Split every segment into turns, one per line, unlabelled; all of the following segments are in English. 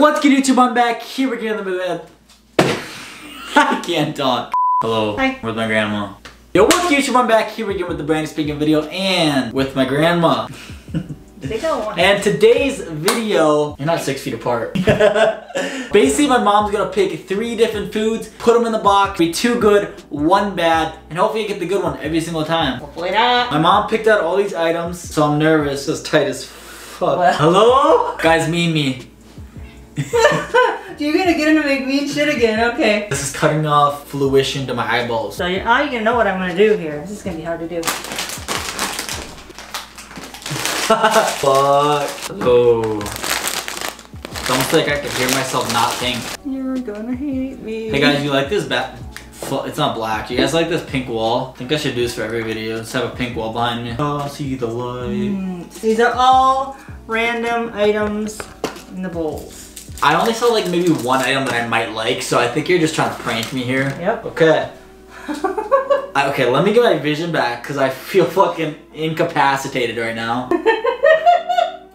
What's good YouTube? I'm back here again in the bed. I can't talk. Hello.
Hi.
Where's my grandma? Yo, what's good YouTube? I'm back here again with the brand speaking video and with my grandma. And today's video, you're not six feet apart. Basically, my mom's gonna pick three different foods, put them in the box, be two good, one bad, and hopefully I get the good one every single time.
Hopefully not.
My mom picked out all these items, so I'm nervous, it's tight as fuck.
What?
Hello? Guys, me, me.
You're gonna get into to make mean shit again, okay.
This is cutting off fruition to my eyeballs.
So you, now you're gonna know what I'm gonna do here. This is gonna be hard to do.
Fuck. Oh. It's almost like I can hear myself not think.
You're gonna hate me.
Hey guys, you like this bat? It's not black. You guys like this pink wall? I think I should do this for every video. Just have a pink wall behind me. Oh, see the light.
Mm, these are all random items in the bowls.
I only saw like maybe one item that I might like, so I think you're just trying to prank me here.
Yep.
Okay. I, okay, let me get my vision back because I feel fucking incapacitated right now.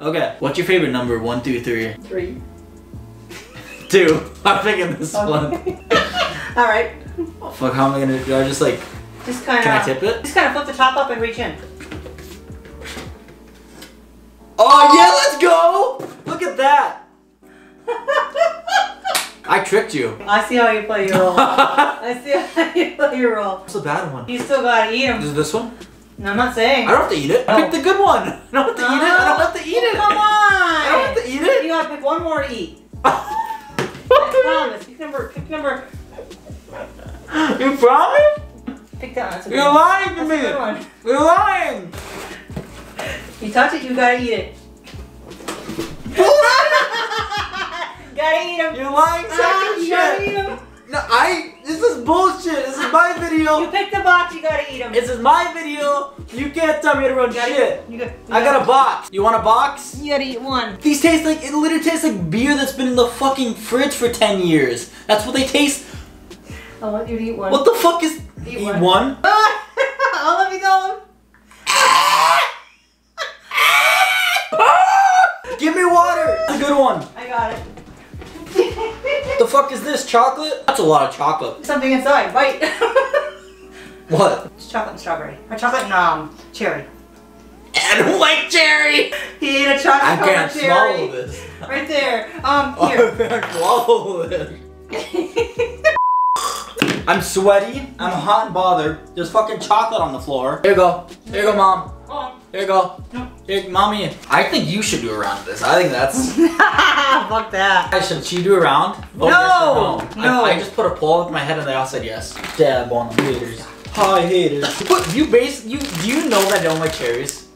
Okay, what's your favorite number? One, two, three.
Three.
Two. I'm picking this one.
all right.
Oh, fuck, how am I gonna do? I just like,
Just kind of.
can I tip it?
Just kind of flip the top up and reach in.
Oh yeah, let's go! Look at that! I tricked you.
I see how you play your role. I see how you play your role.
What's the bad one?
You still gotta eat them.
Is this one?
No, I'm not saying.
I don't have to eat it. I
Oh.
picked the good one. I don't have to eat it. I don't have to eat oh, it.
Come on.
I don't have to eat it.
You gotta pick one more to eat. I promise. Pick number. Pick number.
you promise?
Pick that one. That's a good
You're
one.
lying to
That's
me. You're lying.
You touch it, you gotta eat it. Gotta eat them.
You're lying.
Ah, gotta eat
shit. No, I. This is bullshit. This is my video.
You
video.
pick the box, you gotta eat them.
This is my video. You can't tell me to run
gotta,
shit.
You got,
I got a box. You want a box?
You gotta eat one.
These taste like, it literally tastes like beer that's been in the fucking fridge for 10 years. That's what they taste.
I want you to eat one.
What the fuck is.
Eat
Eat
one.
one?
I'll let me go.
Give me water. It's a good one.
I got it.
The fuck is this? Chocolate? That's a lot of chocolate.
Something inside. Bite.
What?
it's chocolate and strawberry. Or chocolate and um, cherry.
I don't like cherry.
He ate a chocolate
I can't
cherry.
swallow this.
Right there. Um, here.
I can't swallow this. I'm sweaty. I'm hot and bothered. There's fucking chocolate on the floor. Here you go. Here you go, mom.
oh.
Here you go.
No.
Here, mommy. I think you should do a round of this. I think that's.
Fuck that.
I should she do a round? Vote
No!
yes or
No.
I, I just put a poll with my head and they all said yes. Dab on them haters. Hi haters. But you base you do you know that I don't like cherries?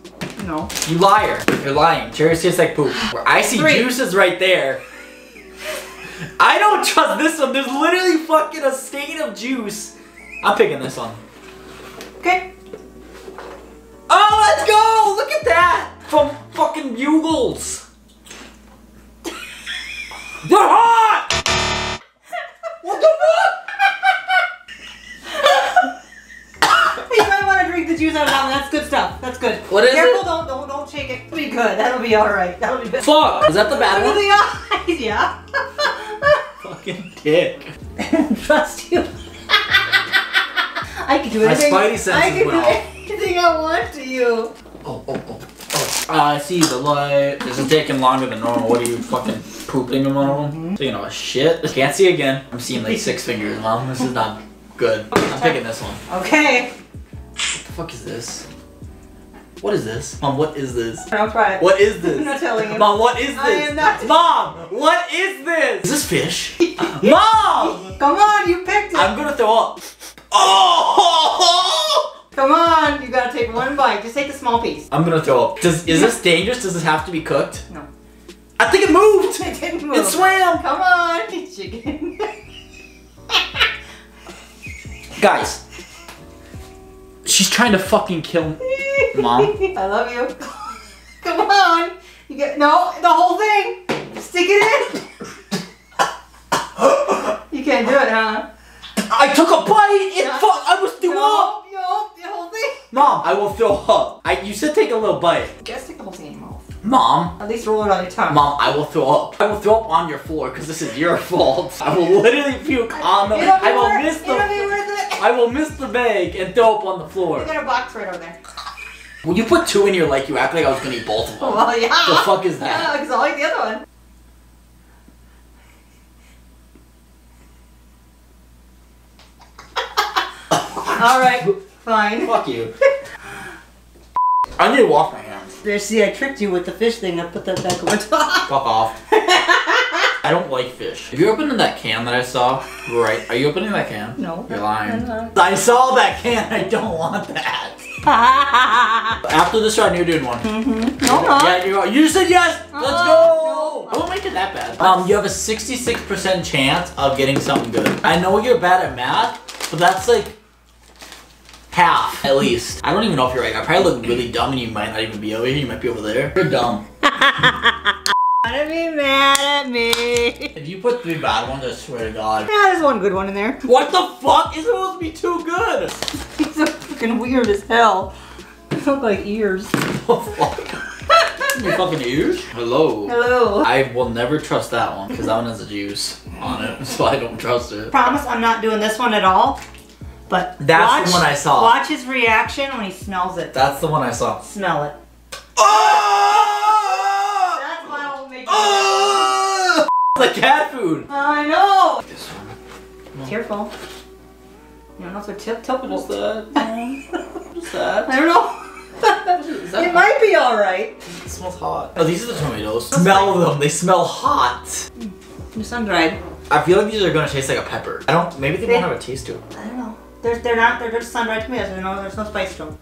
No.
You liar. You're lying. Cherries taste like poop. Where I see
Three.
juices right there. I don't trust this one. There's literally fucking a stain of juice. I'm picking this one.
Okay. Good. That'll be all right. That'll be good.
fuck? Is that the bad one?
the eyes, yeah.
Fucking dick.
Trust you. I can do anything.
My spidey senses
I can
went
do anything I want to you.
Oh, oh, oh. Oh, uh, I see the light. This is taking longer than normal. What are you fucking pooping in one of them? Mm-hmm. Taking a shit. Can't see again. I'm seeing like six fingers, mom. This is not good. I'm picking this one.
Okay.
What the fuck is this? What is this? Mom, what is this?
I'll try it.
What is this?
I'm not telling you.
Mom, what is this?
I am not-
Mom, what is this? Is this fish? Mom!
Come on, you picked it.
I'm gonna throw up. Oh!
Come on, you gotta take one bite. Just take the small piece.
I'm gonna throw up. Does is this dangerous? Does this have to be cooked?
No.
I think it moved.
It didn't move.
It swam.
Come on, chicken.
Guys, she's trying to fucking kill me. Mom?
I love you. Come on. You get no the whole thing. Stick it in. You can't do it, huh?
I took a bite. It fu- I was threw up.
No, the whole thing.
Mom, I will throw up. I you said take a little bite.
You gotta stick the whole thing in your mouth.
Mom,
At least roll it on your tongue.
Mom, I will throw up. I will throw up on your floor because this is your fault. I will literally puke on the. I will
worth-
miss the.
be worth it.
I will miss the bag and throw up on the floor.
You got a box right over there.
When you put two in your like, you act like I was gonna eat both of them.
Well, yeah.
The fuck is that?
Yeah, because I like the other one. All right, fine.
Fuck you. I need to wash my hands.
There, see, I tricked you with the fish thing. I put that back over top.
Fuck off. I don't like fish. If you're opening that can that I saw, right? Are you opening that can?
No.
You're lying. I saw that can. I don't want that. After this round, you're doing one.
Mm-hmm. No, no.
Yeah, you are. You said yes. Let's
Uh,
go.
no.
I won't make it that bad. Um, you have a 66% chance of getting something good. I know you're bad at math, but that's like half at least. I don't even know if you're right. I probably look really dumb, and you might not even be over here. You might be over there. You're dumb.
Don't be mad at me.
If you put three bad ones, I swear to God.
Yeah, there's one good one in there.
What the fuck? It's supposed to be too good.
These are fucking weird as hell. They look like ears.
What the fuck? Your fucking ears? Hello.
Hello.
I will never trust that one because that one has a juice on it, so I don't trust it.
promise I'm not doing this one at all. But
That's
watch,
the one I saw.
Watch his reaction when he smells it.
That's the one I saw.
Smell it.
Oh!
That's why I'll make it.
Oh! The cat food.
I know.
This one.
Careful. You don't know if they're tip
What's
tippable.
that? What's that?
I don't know.
Is that
it might be alright.
It smells hot. Oh, these are the tomatoes. Smell them. They smell hot. Mm.
They're sun dried.
I feel like these are gonna taste like a pepper. I don't. Maybe they
They-
won't have a taste to them.
I don't know. They're, they're not, they're just sun dried tomatoes. You know, there's no spice to them.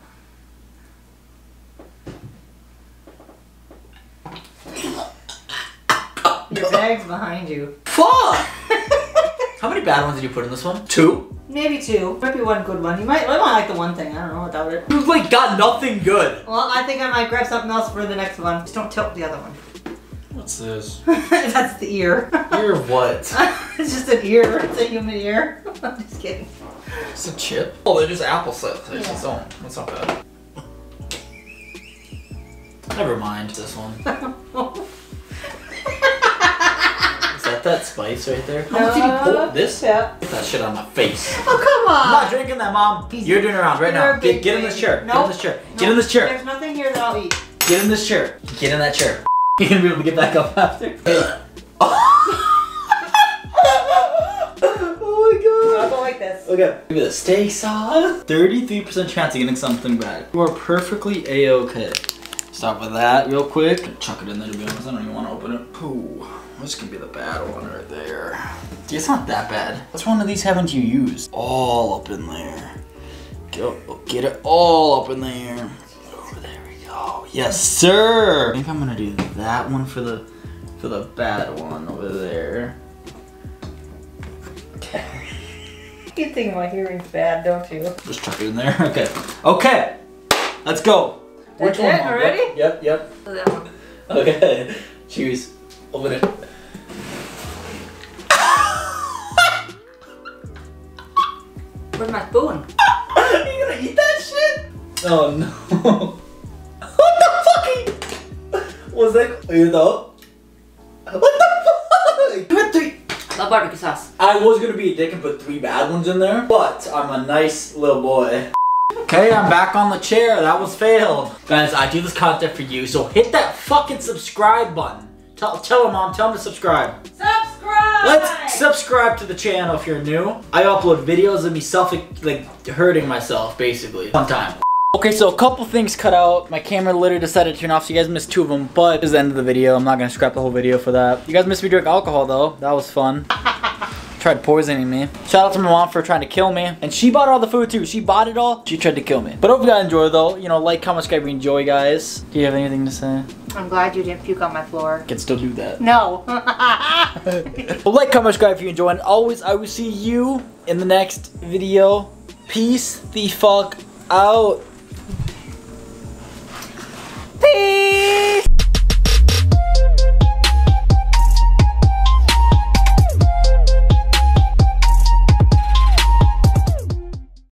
Your bag's behind you.
Fuck! How many bad ones did you put in this one? Two.
Maybe two. Might be one good one. You might, you might like the one thing. I don't know without it.
You like got nothing good.
Well, I think I might grab something else for the next one. Just don't tilt the other one.
What's this?
That's the ear.
You're what?
it's just an ear. It's a human ear. I'm just kidding.
It's a chip. Oh, they're just apple slices. It's
Yeah.
its own. That's not bad. Never mind this one. That spice right there? How much did you pour? This?
Yeah.
Get that shit on my face.
Oh, come on.
I'm not drinking that, mom.
He's-
You're doing it around right now. Get, get in this chair. Get in this chair. Get in this chair.
There's nothing here that I'll eat.
Get in this chair. Get in that chair. You're gonna be able to get back up after. oh my god.
I'll
god.
go like this.
Okay. Give at this. Steak sauce. 33% chance of getting something bad. You are perfectly a-okay. Stop with that real quick. Chuck it in there to be honest. I don't even want to open it. Ooh. This could be the bad one right there. See, it's not that bad. Which one of these haven't you used? All up in there. Get, get it all up in there. Oh, there we go. Yes, sir. I think I'm gonna do that one for the for the bad one over there. Okay.
You think my hearing's bad, don't you?
Just chuck it in there. Okay. Okay. Let's go.
That's it?
Mom?
Already?
Yep, yep. Yep. Okay. Cheers. Open it. Oh no. what the fuck? Was that you know? What the fuck? You had three.
Love barbecue sauce.
I was gonna be a dick and put three bad ones in there, but I'm a nice little boy. Okay, I'm back on the chair. That was failed. Guys, I do this content for you, so hit that fucking subscribe button. Tell, tell her mom, tell him to subscribe.
Subscribe!
Let's subscribe to the channel if you're new. I upload videos of me self, like, hurting myself, basically. One time. Okay, so a couple things cut out. My camera literally decided to turn off, so you guys missed two of them, but it's the end of the video. I'm not gonna scrap the whole video for that. You guys missed me drink alcohol, though. That was fun. Tried poisoning me. Shout out to my mom for trying to kill me. And she bought all the food, too. She bought it all. She tried to kill me. But hope you guys enjoy, though. You know, like, comment, subscribe, if you enjoy, guys. Do you have anything to say?
I'm glad you didn't puke on my floor.
Can still do that.
No.
Well, like, comment, subscribe if you enjoy, and always, I will see you in the next video. Peace the fuck out.